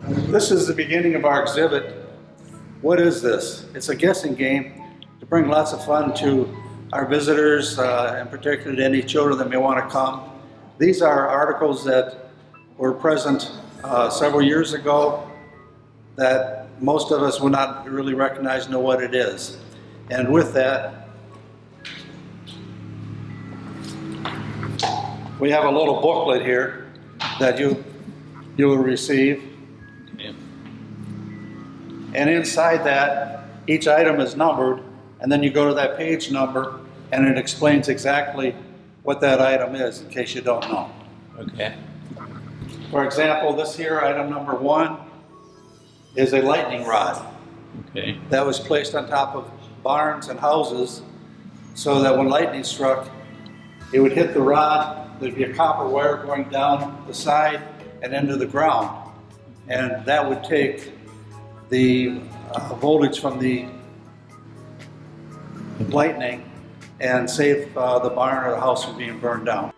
This is the beginning of our exhibit. What is this? It's a guessing game to bring lots of fun to our visitors, uh, and particularly to any children that may want to come. These are articles that were present uh, several years ago that most of us would not really recognize, know what it is. And with that, we have a little booklet here that you you will receive. And inside that, each item is numbered, and then you go to that page number, and it explains exactly what that item is, in case you don't know. Okay. For example, this here, item number one, is a lightning rod Okay. that was placed on top of barns and houses so that when lightning struck, it would hit the rod, there'd be a copper wire going down the side and into the ground. And that would take the uh, voltage from the lightning and save uh, the barn or the house from being burned down.